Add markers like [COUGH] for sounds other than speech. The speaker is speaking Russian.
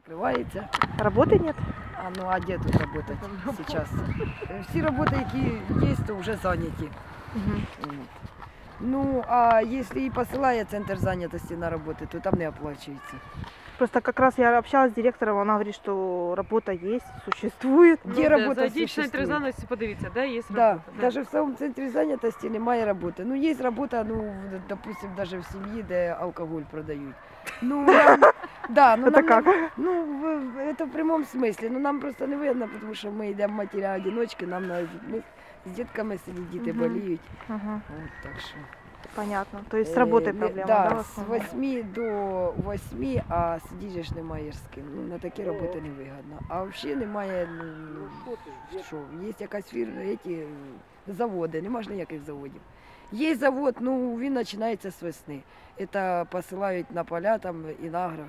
закривається. Работы нет? А ну а де тут працювати [LAUGHS] зараз? Е, Всі роботи, які є, то вже зайняті. Мгм. От. Ну, а якщо і посилає центр зайнятості на роботи, то там не оплачується. Просто как раз я общалась с директором, она говорит, что работа есть, существует. Де Ну, робота Зайдіть в центр существує? зайнятості, подивіться, де є Да, робота. да. навіть в самому центрі зайнятості немає роботи. Ну, є робота, ну, в- допустим, навіть в сім'ї, де алкоголь продають. Ну, нам, [LAUGHS] да, ну, Это нам, как? Ну, в, в- это в прямом смысле. Ну, нам просто не видно, тому що ми йдемо матері-одиночки, нам на, ми з дітками сидять, діти Мгм. боліють. Ага, От, так що. понятно. То есть с Е, работой не- проблема, да, да, в з основном? 8 до 8, а сидіти ж немає ж з ким. Ну, на такі роботи не вигідно. А взагалі немає, ну, що, є якась фірма, які, заводи, нема ж ніяких заводів. Є завод, ну він починається з весни. Це посилають на поля там і на агро.